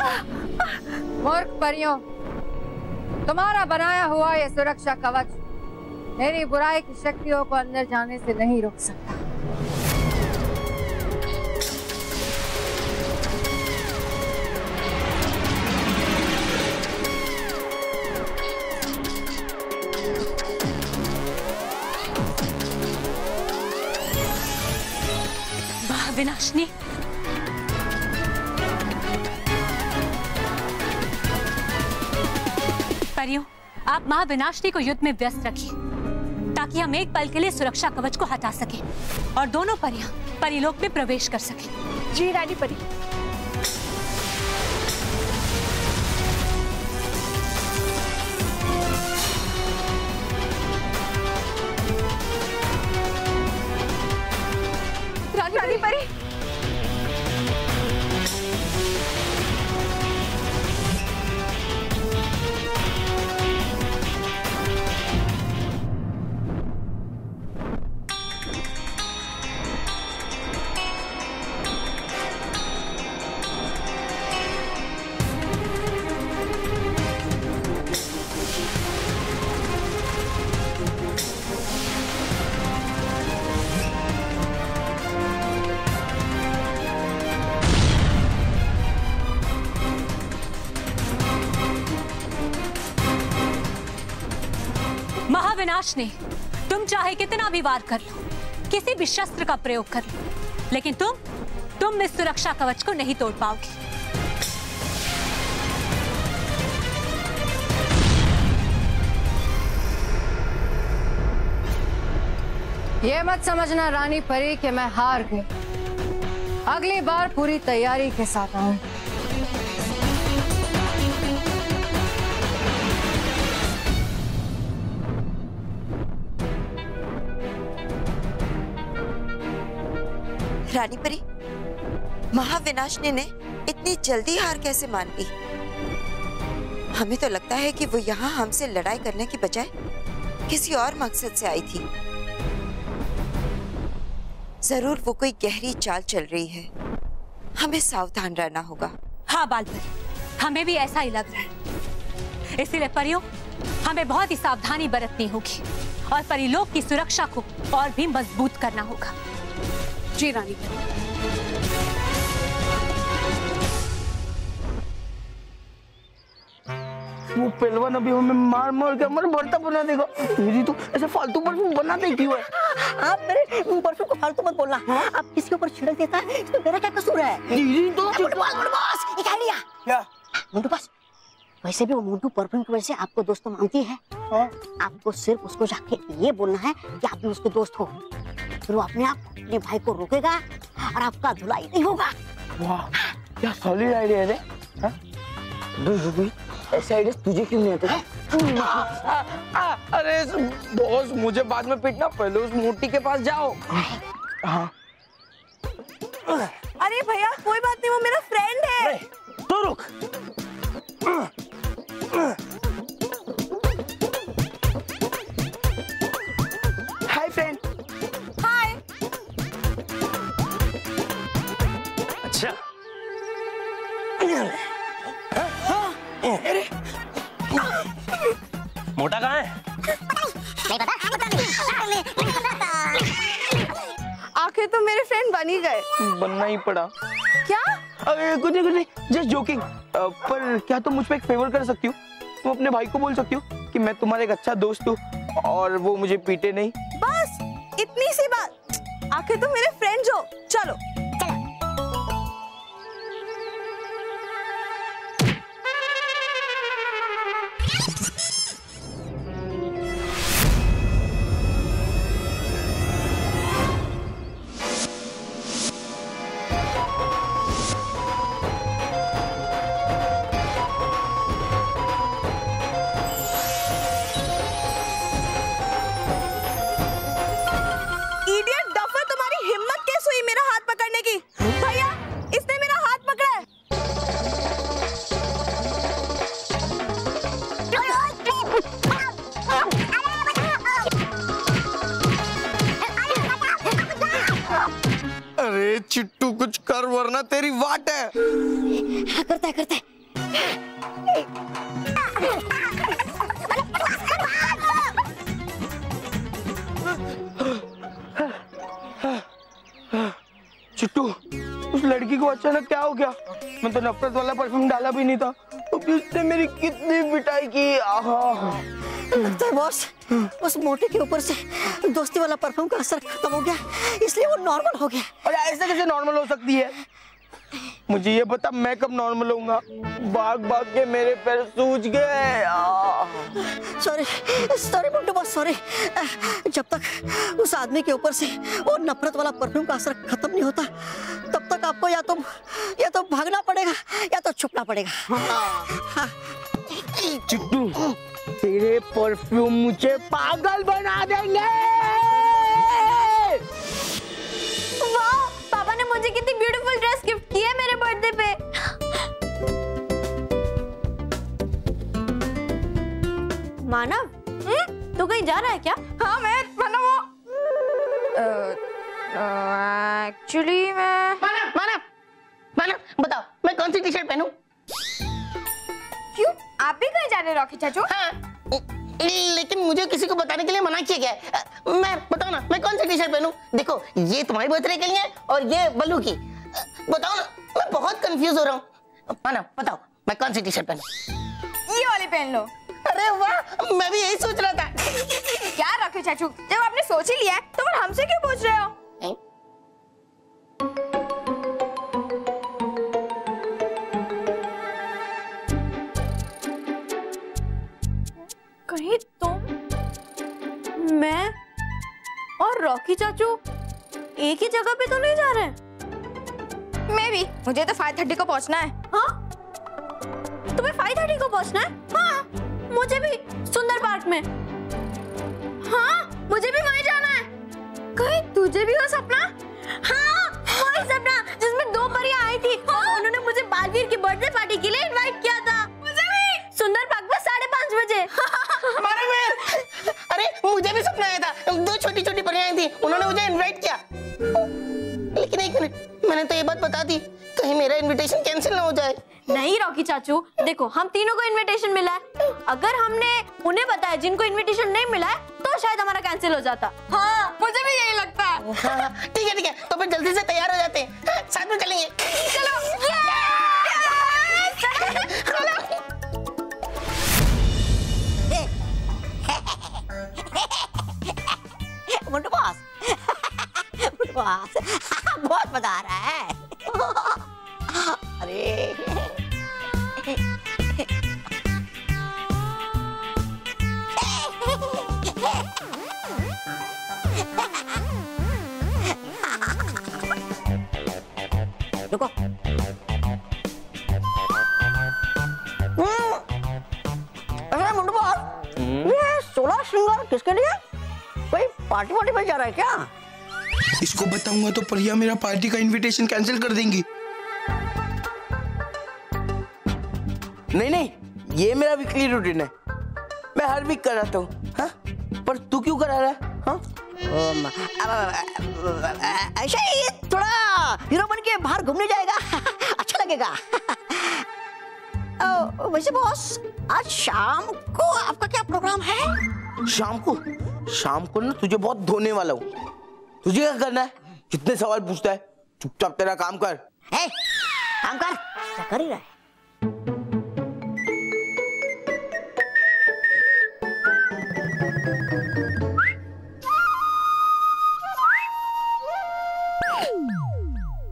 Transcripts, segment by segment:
मूर्ख परियों तुम्हारा बनाया हुआ ये सुरक्षा कवच मेरी बुराई की शक्तियों को अंदर जाने से नहीं रोक सकता। महाविनाशनी परियों आप महाविनाशनी को युद्ध में व्यस्त रखिए ताकि हम एक पल के लिए सुरक्षा कवच को हटा सके और दोनों परियाँ परिलोक में प्रवेश कर सके। जी रानी परी। रानी रानी परी। महाविनाश ने, तुम चाहे कितना भी वार कर लो, किसी भी शस्त्र का प्रयोग कर लो, लेकिन तुम तुम इस सुरक्षा कवच को नहीं तोड़ पाओगे। ये मत समझना रानी परी कि मैं हार गई। अगली बार पूरी तैयारी के साथ आऊँ रानी परी, महाविनाशनी ने इतनी जल्दी हार कैसे मान ली? हमें तो लगता है कि वो यहाँ हमसे लड़ाई करने की बजाय किसी और मकसद से आई थी। ज़रूर वो कोई गहरी चाल चल रही है। हमें सावधान रहना होगा। हाँ बालपरी। हमें भी ऐसा ही लग रहा है। इसीलिए परियों, हमें बहुत ही सावधानी बरतनी होगी और परिलोक की सुरक्षा को और भी मज़बूत करना होगा। जी रानी। वो पहलवान अभी हमें मार मार के हमारा भरता बना देगा। मेरी तो ऐसे फालतू परफ्यूम बनाते क्यों है? आप मेरे परसों को फालतू मत बोलना। आप किसके ऊपर छिड़क देता है इसमें मेरा क्या कसूर है? दीदी तो बॉस, मुंडू बॉस, एक आइडिया क्या? मुंडू बॉस। वैसे भी वो मुंडू परफ्यूम की वजह से आपको दोस्तों मांगती है? आपको सिर्फ़ उसको जाके ये बोलना है कि आप भी उसके दोस्त हो। फिर वो अपने आप अपने भाई को रोकेगा और आपका धुलाई नहीं होगा। वाह क्या सॉलिड आइडिया है रे हाँ? ऐसे आइडिया तुझे क्यों नहीं आते? हैं? आ, अरे दोस्त मुझे बाद में पीटना पहले उस मोटी के पास जाओ। हाँ। अरे भैया कोई बात नहीं वो मेरा फ्रेंड है। तो रुक। मेरे फ्रेंड बन ही गए। बनना ही पड़ा। क्या? अरे कुछ नहीं कुछ नहीं जस्ट जोकिंग पर क्या तुम मुझ पर एक फेवर कर सकती हो? तुम अपने भाई को बोल सकती हो कि मैं तुम्हारा एक अच्छा दोस्त हूँ और वो मुझे पीटे नहीं? बस इतनी सी बात। आखिर तुम मेरे फ्रेंड हो। चलो। चिट्टू उस लड़की को अचानक क्या हो गया? मैं तो नफरत वाला परफ्यूम डाला भी नहीं था। तो उसने मेरी कितनी पिटाई की? आहा। लगता है बॉस उस मोटे के ऊपर से दोस्ती वाला परफ्यूम का असर खत्म हो गया। इसलिए वो नॉर्मल हो गया। और ऐसे कैसे नॉर्मल हो सकती है? मुझे ये बता मैं कब नॉर्मल होऊँगा? भाग भाग के मेरे पैर सूज गए। सॉरी सॉरी बॉस सॉरी जब तक उस आदमी के ऊपर से वो नफरत वाला परफ्यूम का असर खत्म नहीं होता तब तक आपको या तो या तो भागना पड़ेगा या तो छुपना पड़ेगा. हाँ, चिट्टू तेरे परफ्यूम मुझे पागल बना देंगे। वाह पापा ने मुझे कितनी ब्यूटीफुल ड्रेस गिफ्ट की है मेरे मानव? हम्म? तू कहीं जा रहा है क्या? हाँ मैं मानव एक्चुअली मैं माना माना माना बताओ मैं कौन सी टी शर्ट पहनूं? क्यों? आप भी कहीं जा रहे रॉकी चाचू? हाँ लेकिन मुझे किसी को बताने के लिए मना किया गया है। मैं बताओ ना मैं कौन सी टी शर्ट पहनूं? देखो ये तुम्हारी बर्थडे के लिए और ये बल्लू की। बताओ ना मैं बहुत कंफ्यूज हो रहा हूँ। मानव बताओ मैं कौन सी टी शर्ट पहनूं? ये वाली पहन लो। अरे वाह मैं भी यही सोच रहा था। क्या रॉकी चाचू जब आपने सोच ही लिया है तो फिर हमसे क्यों पूछ रहे हो? कहीं तुम मैं और रॉकी चाचू एक ही जगह पे तो नहीं जा रहे? मैं भी। मुझे तो फाइव थर्टी को पहुँचना है। हाँ? तुम्हें फाइव थर्टी को पहुँचना है? हाँ। मुझे भी सुंदर पार्क में। हाँ मुझे भी वहीं जाना है। कहीं तुझे भी हो सपना? हाँ वही सपना, जिसमें दो परियाँ आई थी। और उन्होंने मुझे बालवीर की बर्थडे पार्टी के लिए इनवाइट किया था। मुझे भी। सुंदर पार्क में साढ़े पाँच बजे। मारा मैं अरे, मुझे भी सपना आया था। दो छोटी छोटी परियाँ आई थी। उन्होंने मुझे इनवाइट किया। लेकिन एक मिनट, मैंने तो ये बात बता दी। कहीं मेरा इनविटेशन कैंसिल ना हो जाए। नहीं रॉकी चाचू देखो हम तीनों को इनविटेशन मिला है अगर हमने उन्हें बताया जिनको इनविटेशन नहीं मिला है तो शायद हमारा कैंसिल हो जाता हाँ मुझे भी यही लगता है हाँ, ठीक है ठीक है तो फिर जल्दी से तैयार हो जाते हैं हाँ, साथ में चलेंगे बॉस बॉस बहुत मज़ा आ रहा है है क्या? इसको बताऊँगा तो प्रिया मेरा पार्टी का इनविटेशन कैंसिल कर देंगी। नहीं नहीं ये मेरा वीकली रूटीन है। मैं हर वीक कराता हूँ हाँ? पर तू क्यों करा रहा है हाँ? ऐसा ही थोड़ा हीरो बन के बाहर घूमने जाएगा। अच्छा लगेगा। वैसे बॉस आज शाम को आपका क्या प्रोग्राम है? शाम को? शाम को ना तुझे बहुत धोने वाला हूँ। तुझे क्या करना है? कितने सवाल पूछता है? चुपचाप तेरा काम कर। ए, काम कर। कर ही रहा है?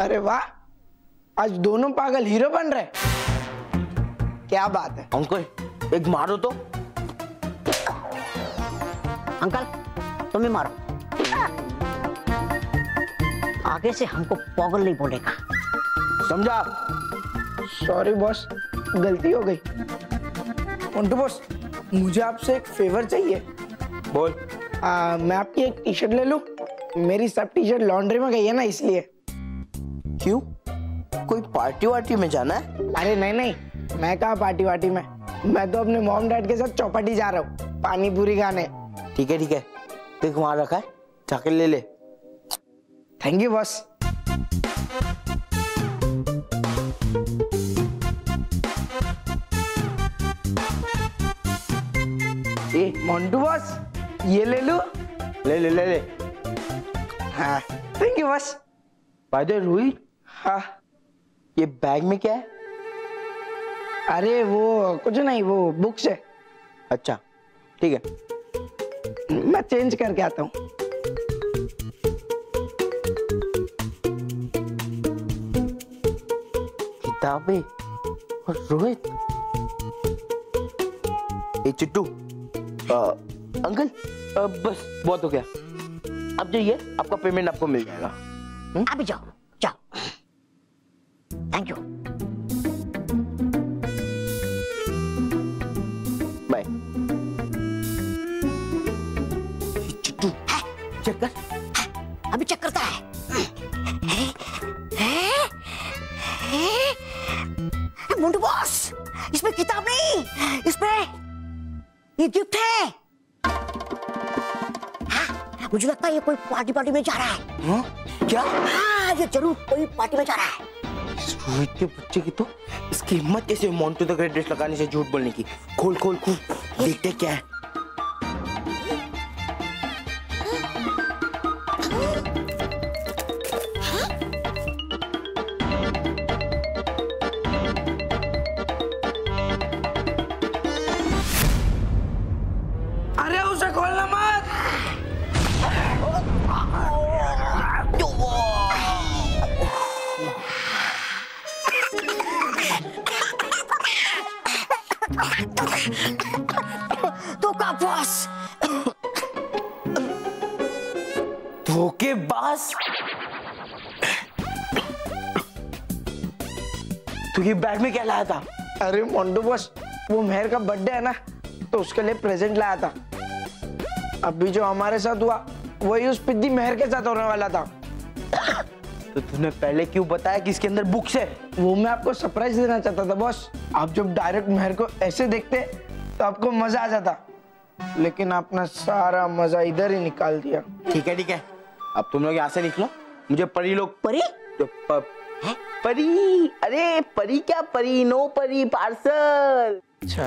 अरे वाह आज दोनों पागल हीरो बन रहे क्या बात है। अंकल एक मारो तो। अंकल तुम्हें मारो। आगे से हमको पॉगल नहीं बोलेगा। समझा? सॉरी बॉस गलती हो गई। मंटू बॉस मुझे आपसे एक फेवर चाहिए। बोल। आ, मैं आपकी एक टी शर्ट ले लूँ? मेरी सब टी शर्ट लॉन्ड्री में गई है ना इसलिए। क्यों? कोई पार्टी वार्टी में जाना है? अरे नहीं नहीं। मैं कहा पार्टी वार्टी में? मैं तो अपने मॉम डैड के साथ चौपाटी जा रहा हूँ। पानी पूरी खाने। ठीक है ठीक है। देख वहाँ रखा है। जाके ले ले। थैंक यू बॉस ए मोन्टू बॉस ये ले लो। ले ले ले ले। हाँ। थैंक यू बॉस बाय द रोहित हाँ। ये बैग में क्या है? अरे वो, कुछ नहीं, वो बुक्स है। अच्छा ठीक है। मैं चेंज करके आता हूँ। किताबें और रोहित। ए चिट्टू अंकल आ, बस बहुत हो गया। अब जाइए आपका पेमेंट आपको मिल जाएगा। अभी जाओ जाओ। चेक कर अभी चक्कर करता है। हैं? हैं? हैं? बॉस इसमें किताब नहीं इसमें ये गिफ्ट है। हाँ, मुझे लगता है ये कोई पार्टी पार्टी में जा रहा है। हाँ? क्या? हाँ ये ज़रूर कोई पार्टी में जा रहा है। के बच्चे की तो इसकी हिम्मत कैसे मोन्टू द ग्रेट ड्रेस लगाने से झूठ बोलने की। खोल खोल खोल। देखते क्या है। तू ये बैग में क्या लाया था? अरे मोन्टू बस वो मेहर का बर्थडे है ना तो उसके लिए प्रेजेंट लाया था। अभी जो हमारे साथ हुआ वही उस पिद्दी मेहर के साथ होने वाला था। तो तूने पहले क्यों बताया कि इसके अंदर बुक्स है? वो मैं आपको सरप्राइज़ देना चाहता था बॉस। आप जब डायरेक्ट मेहर को ऐसे देखते तो आपको मज़ा आ जाता। लेकिन आपने सारा मज़ा इधर ही निकाल दिया। ठीक है ठीक है। अब तुम लोग यहाँ से निकलो। मुझे परी लोग परी? जो प, परी? अरे परी क्या परी? नो परी पार्सल। अच्छा।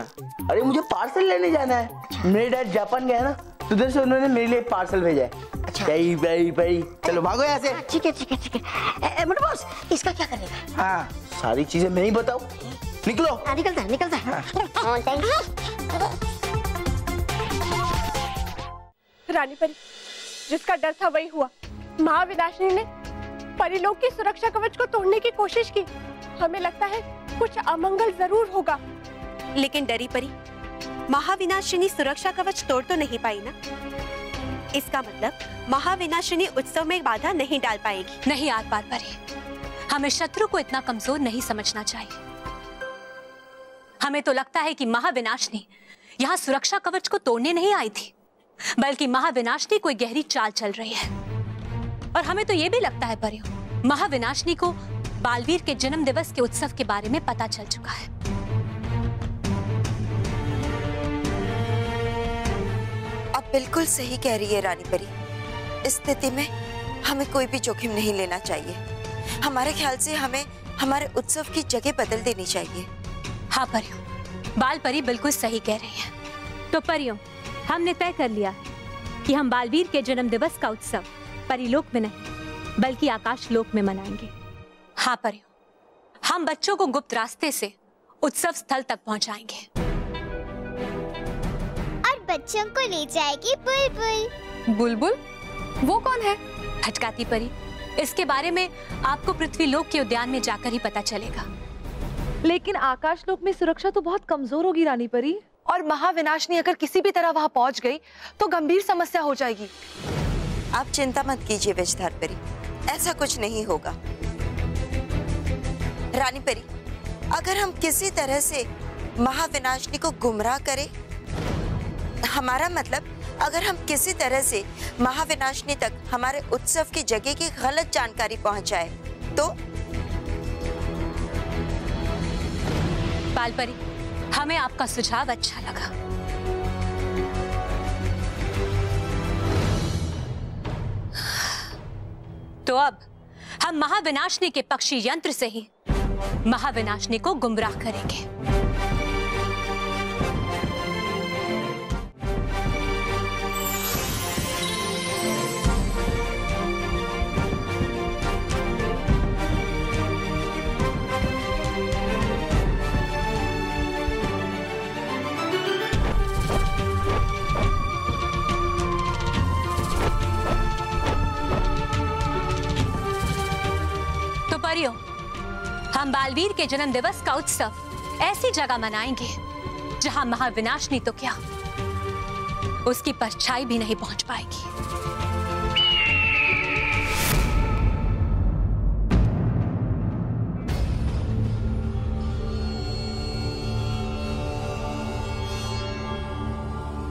अरे मुझे पार्सल लेने जाना है। मेरे डैड जापान गया ना तो उधर से उन्होंने मेरे लिए पार्सल भेजा है। अच्छा। परी परी परी चलो भागो यहाँ से। ठीक है ठीक है ठीक है। ए, ए, बॉस इसका क्या करेगा? हाँ। सारी चीज़ें मैं ही बताऊँ। निकलो। हाँ, निकलता है निकलता है। हाँ, रानी परी जिसका डर था वही हुआ। महाविनाशिनी ने परिलोक की सुरक्षा कवच को तोड़ने की कोशिश की। हमें लगता है कुछ अमंगल ज़रूर होगा। लेकिन डरी परी महाविनाशिनी सुरक्षा कवच तोड़ तो नहीं पाई ना? इसका मतलब महाविनाशिनी उत्सव में बाधा नहीं डाल पाएगी। नहीं आर पार परी। हमें शत्रु को इतना कमज़ोर नहीं समझना चाहिए। हमें तो लगता है कि महाविनाशिनी यहाँ सुरक्षा कवच को तोड़ने नहीं आई थी बल्कि महाविनाशिनी कोई गहरी चाल चल रही है। और हमें तो ये भी लगता है परियो महाविनाशनी को बालवीर के जन्म दिवस के उत्सव के बारे में पता चल चुका है। आप बिल्कुल सही कह रही है रानी परी। इस स्थिति में हमें कोई भी जोखिम नहीं लेना चाहिए। हमारे ख्याल से हमें हमारे उत्सव की जगह बदल देनी चाहिए। हाँ परियों बाल परी बिल्कुल सही कह रही है। तो परियो हमने तय कर लिया कि हम बालवीर के जन्म दिवस का उत्सव परिलोक में नहीं बल्कि आकाश लोक में मनाएँगे हाँ परियों हम बच्चों को गुप्त रास्ते से उत्सव स्थल तक पहुंचाएँगे। और बच्चों को ले जाएगी बुलबुल। बुलबुल? वो कौन है? हटकाती परी इसके बारे में आपको पृथ्वी लोक के उद्यान में जाकर ही पता चलेगा। लेकिन आकाश लोक में सुरक्षा तो बहुत कमज़ोर होगी रानी परी। और महाविनाशनी अगर किसी भी तरह वहाँ पहुँच गई तो गंभीर समस्या हो जाएगी। आप चिंता मत कीजिए विजधार परी। ऐसा कुछ नहीं होगा। रानी परी, अगर हम किसी तरह से महाविनाशनी को गुमराह करें, हमारा मतलब अगर हम किसी तरह से महाविनाशनी तक हमारे उत्सव की जगह की गलत जानकारी पहुँचाए तो? बाल परी हमें आपका सुझाव अच्छा लगा। तो अब हम महाविनाशनी के पक्षी यंत्र से ही महाविनाशनी को गुमराह करेंगे। हम बालवीर के जन्म दिवस का उत्सव ऐसी जगह मनाएँगे, जहाँ महाविनाशनी तो क्या। उसकी परछाई भी नहीं पहुँच पाएगी।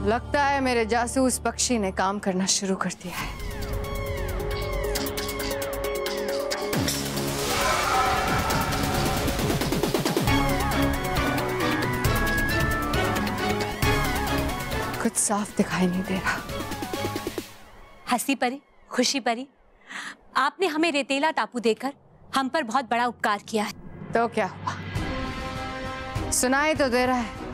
लगता है मेरे जासूस पक्षी ने काम करना शुरू कर दिया है। साफ़ दिखाई नहीं दे रहा। हँसी परी खुशी परी। आपने हमें रेतेला टापू देकर हम पर बहुत बड़ा उपकार किया है। तो क्या हुआ? सुनाई तो दे रहा है।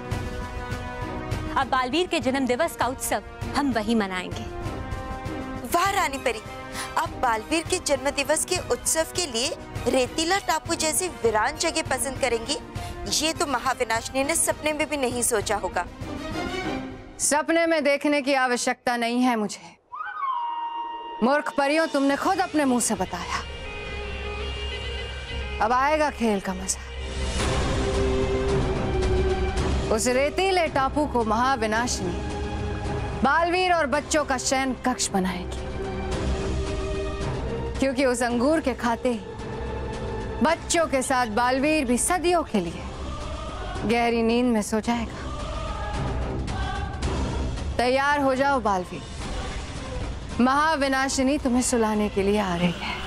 अब बालवीर के जन्म दिवस का उत्सव हम वही मनाएँगे। वाह रानी परी आप बालवीर के जन्म दिवस के उत्सव के लिए रेतीला टापू जैसी वीरान जगह पसंद करेंगी ये तो महाविनाशनी ने सपने में भी नहीं सोचा होगा। सपने में देखने की आवश्यकता नहीं है मुझे। मूर्ख परियों तुमने खुद अपने मुँह से बताया। अब आएगा खेल का मज़ा। उस रेतीले टापू को महाविनाशिनी बालवीर और बच्चों का शयन कक्ष बनाएगी। क्योंकि उस अंगूर के खाते ही बच्चों के साथ बालवीर भी सदियों के लिए गहरी नींद में सो जाएगा। तैयार हो जाओ बालवीर महाविनाशिनी तुम्हें सुलाने के लिए आ रही है।